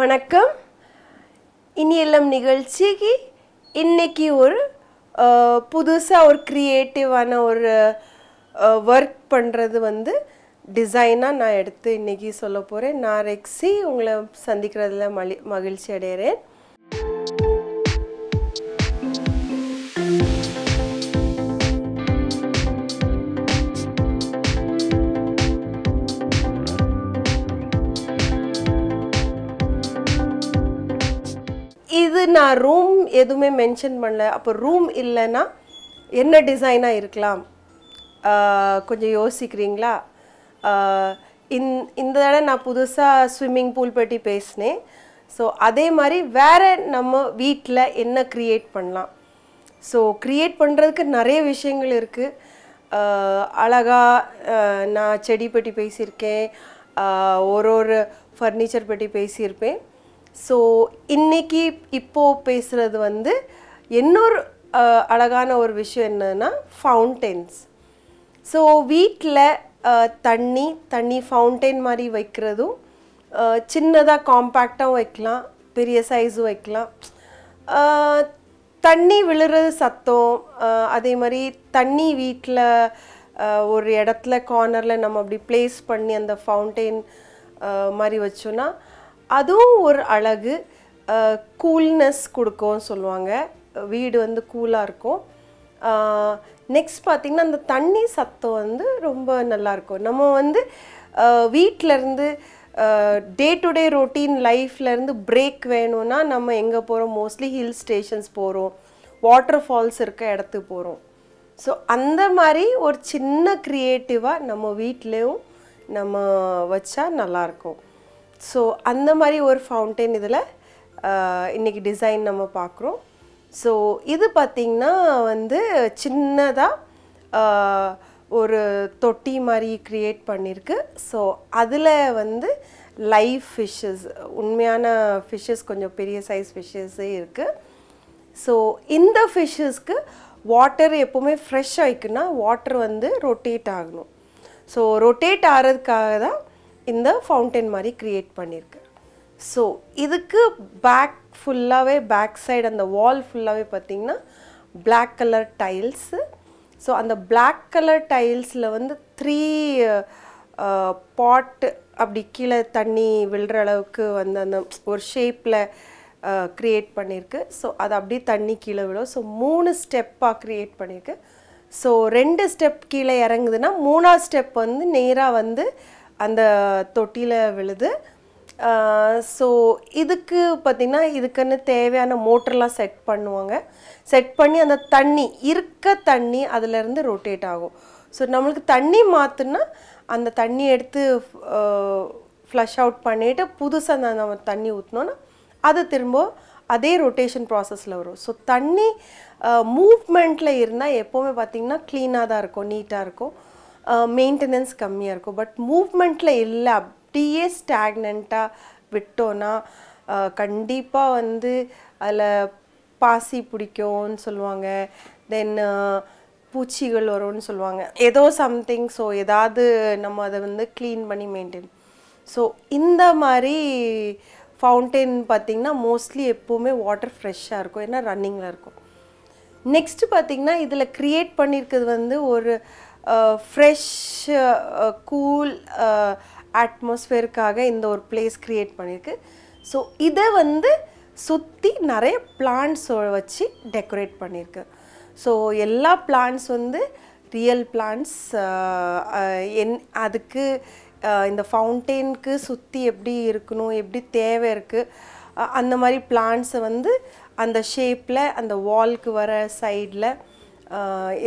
வணக்கம். இனியெல்லாம் நிகழ்ச்சிக்கு இன்னைக்கு ஒரு புதுசாக ஒரு க்ரியேட்டிவான ஒரு ஒர்க் பண்ணுறது வந்து டிசைனாக நான் எடுத்து இன்றைக்கி சொல்ல போகிறேன் நான் ரெக்ஸி உங்களை சந்திக்கிறதுல மலி மகிழ்ச்சி அடைகிறேன். இது நான் ரூம் எதுவுமே மென்ஷன் பண்ணல. அப்போ ரூம் இல்லைன்னா என்ன டிசைனாக இருக்கலாம்? கொஞ்சம் யோசிக்கிறீங்களா? இந் இந்த தடவை நான் புதுசாக ஸ்விம்மிங் பூல் பற்றி பேசினேன். ஸோ அதே மாதிரி வேறு நம்ம வீட்டில் என்ன க்ரியேட் பண்ணலாம்? ஸோ க்ரியேட் பண்ணுறதுக்கு நிறைய விஷயங்கள் இருக்குது அழகாக நான் செடி பற்றி பேசியிருக்கேன். ஒரு ஒரு ஃபர்னிச்சர் பற்றி பேசியிருப்பேன். ஸோ இன்னைக்கு இப்போது பேசுகிறது வந்து இன்னொரு அழகான ஒரு விஷயம் என்னன்னா ஃபவுண்டென்ஸ் ஸோ வீட்டில் தண்ணி தண்ணி ஃபவுண்டெயின் மாதிரி வைக்கிறதும் சின்னதாக காம்பேக்டாகவும் வைக்கலாம் பெரிய சைஸும் வைக்கலாம். தண்ணி விழுறது சத்தம் அதே மாதிரி தண்ணி வீட்டில் ஒரு இடத்துல கார்னரில் நம்ம அப்படி ப்ளேஸ் பண்ணி அந்த ஃபவுண்டெயின் மாதிரி வச்சோன்னா அதுவும் ஒரு அழகு. கூல்னஸ் கொடுக்கும் சொல்லுவாங்க. வீடு வந்து கூலாக இருக்கும். நெக்ஸ்ட் பார்த்திங்கன்னா அந்த தண்ணி சத்தம் வந்து ரொம்ப நல்லாயிருக்கும் நம்ம வந்து வீட்டிலேருந்து டே டு டே ரொட்டீன் லைஃப்லேருந்து பிரேக் வேணும்னா நம்ம எங்கே போகிறோம் மோஸ்ட்லி ஹில் ஸ்டேஷன்ஸ் போகிறோம் வாட்டர் ஃபால்ஸ் இருக்க இடத்துக்கு போகிறோம் ஸோ அந்த மாதிரி ஒரு சின்ன க்ரியேட்டிவாக நம்ம வீட்லேயும் நம்ம வச்சா நல்லாயிருக்கும் ஸோ அந்த மாதிரி ஒரு ஃபவுண்டெயின் இதில் இன்றைக்கி டிசைன் நம்ம பார்க்குறோம். ஸோ இது பார்த்திங்கன்னா வந்து சின்னதாக ஒரு தொட்டி மாதிரி க்ரியேட் பண்ணியிருக்கு ஸோ அதில் வந்து லைவ் ஃபிஷ்ஷஸ் உண்மையான ஃபிஷ்ஷஸ் கொஞ்சம் பெரிய சைஸ் ஃபிஷ்ஷஸே இருக்குது ஸோ இந்த ஃபிஷ்ஷஸ்க்கு வாட்டர் எப்போவுமே ஃப்ரெஷ் ஆகிக்குன்னா வாட்டர் வந்து ரொட்டேட் ஆகணும். ஸோ ரொட்டேட் ஆகிறதுக்காக தான் இந்த ஃபவுண்டைன் மாதிரி க்ரியேட் பண்ணியிருக்கு ஸோ இதுக்கு பேக் ஃபுல்லாகவே பேக் சைடு அந்த வால் ஃபுல்லாகவே பார்த்திங்கன்னா பிளாக் கலர் டைல்ஸு ஸோ அந்த பிளாக் கலர் டைல்ஸில் வந்து த்ரீ பாட்டு அப்படி கீழே தண்ணி விழுற அளவுக்கு வந்து அந்த ஒரு ஷேப்பில் க்ரியேட் பண்ணியிருக்கு ஸோ அது அப்படியே தண்ணி கீழே விழும். ஸோ மூணு ஸ்டெப்பாக க்ரியேட் பண்ணியிருக்கு ஸோ ரெண்டு ஸ்டெப் கீழே இறங்குதுன்னா மூணாவது ஸ்டெப் வந்து நேராக வந்து அந்த தொட்டியில் விழுது. ஸோ இதுக்கு பார்த்திங்கன்னா இதுக்குன்னு தேவையான மோட்டர்லாம் செட் பண்ணுவாங்க. செட் பண்ணி அந்த தண்ணி இருக்க தண்ணி அதிலேருந்து ரொட்டேட் ஆகும். ஸோ நம்மளுக்கு தண்ணி மாற்றுனா அந்த தண்ணி எடுத்து ஃப்ளஷ் அவுட் பண்ணிவிட்டு புதுசாக நம்ம தண்ணி ஊற்றினோன்னா அது திரும்ப அதே ரொட்டேஷன் ப்ராசஸில் வரும். ஸோ தண்ணி மூவ்மெண்ட்டில் இருந்தால் எப்போவுமே பார்த்திங்கன்னா க்ளீனாக தான் இருக்கும் நீட்டாக இருக்கும். மெயின்டெனன்ஸ் கம்மியாக இருக்கும். பட் மூவ்மெண்ட்டில் இல்லை. அப்படியே ஸ்டாக்னண்ட்டாக விட்டோன்னா கண்டிப்பாக வந்து அதில் பாசி பிடிக்கும்னு சொல்லுவாங்க. தென் பூச்சிகள் வரும்னு சொல்லுவாங்க. ஏதோ சம்திங் ஸோ ஏதாவது நம்ம அதை வந்து க்ளீன் பண்ணி மெயின்டைன் ஸோ இந்த மாதிரி ஃபவுண்டெயின் பார்த்திங்கன்னா மோஸ்ட்லி எப்போவுமே வாட்டர் ஃப்ரெஷ்ஷாக இருக்கும். ஏன்னா ரன்னிங்கில் இருக்கும். நெக்ஸ்ட்டு பார்த்திங்கன்னா இதில் க்ரியேட் பண்ணியிருக்கிறது வந்து ஒரு ஃப்ரெஷ் கூல் அட்மாஸ்ஃபியருக்காக இந்த ஒரு பிளேஸ் க்ரியேட் பண்ணியிருக்கு ஸோ இதை வந்து சுற்றி நிறைய பிளான்ட்ஸ் வச்சு டெக்கரேட் பண்ணியிருக்கு ஸோ எல்லா பிளான்ட்ஸ் வந்து ரியல் பிளான்ட்ஸ் என் அதுக்கு இந்த ஃபவுண்டெயினுக்கு சுற்றி எப்படி இருக்கணும் எப்படி தேவை இருக்குது அந்த மாதிரி பிளான்ட்ஸை வந்து அந்த ஷேப்பில் அந்த வால்க்கு வர சைடில்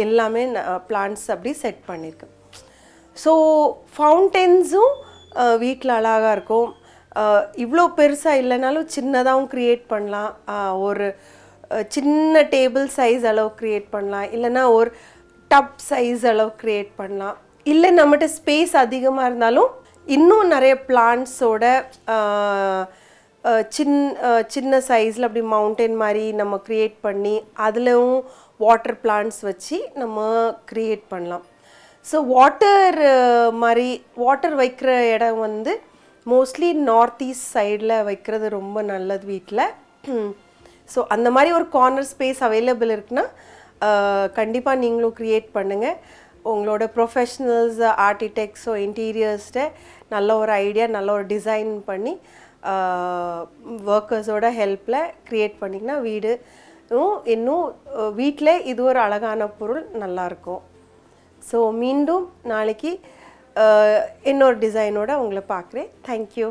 எல்லாமே பிளான்ட்ஸ் அப்படி செட் பண்ணியிருக்கு ஸோ ஃபவுண்டென்ஸும் வீட்டில் அழகாக இருக்கும். இவ்வளோ பெருசாக இல்லைனாலும் சின்னதாகவும் க்ரியேட் பண்ணலாம். ஒரு சின்ன டேபிள் சைஸ் அளவு க்ரியேட் பண்ணலாம். இல்லைன்னா ஒரு டப் சைஸ் அளவு க்ரியேட் பண்ணலாம். இல்லை நம்மகிட்ட ஸ்பேஸ் அதிகமாக இருந்தாலும் இன்னும் நிறைய பிளான்ட்ஸோட சின் சின்ன சைஸில் அப்படி மவுண்டன் மாதிரி நம்ம க்ரியேட் பண்ணி அதுலவும் வாட்டர் பிளான்ட்ஸ் வச்சு நம்ம க்ரியேட் பண்ணலாம். ஸோ வாட்டர் uh, மாதிரி வாட்டர் வைக்கிற இடம் வந்து மோஸ்ட்லி நார்த் ஈஸ்ட் சைடில் வைக்கிறது ரொம்ப நல்லது வீட்டில் ஸோ அந்த மாதிரி ஒரு கார்னர் ஸ்பேஸ் அவைலபிள் இருக்குன்னா uh, கண்டிப்பாக நீங்களும் க்ரியேட் பண்ணுங்கள் உங்களோட ப்ரொஃபஷ்னல்ஸ் ஆர்டிடெக்ட்ஸோ இன்டீரியர்ஸ்கிட்ட நல்ல ஒரு ஐடியா நல்ல ஒரு டிசைன் பண்ணி ஒர்க்கர்ஸோட ஹெல்ப்பில் க்ரியேட் பண்ணிங்கன்னா வீடு இன்னும் இன்னும் வீட்டில் இது ஒரு அழகான பொருள் நல்லாயிருக்கும் ஸோ மீண்டும் நாளைக்கு இன்னொரு டிசைனோடு உங்களை பார்க்குறேன். தேங்க்யூ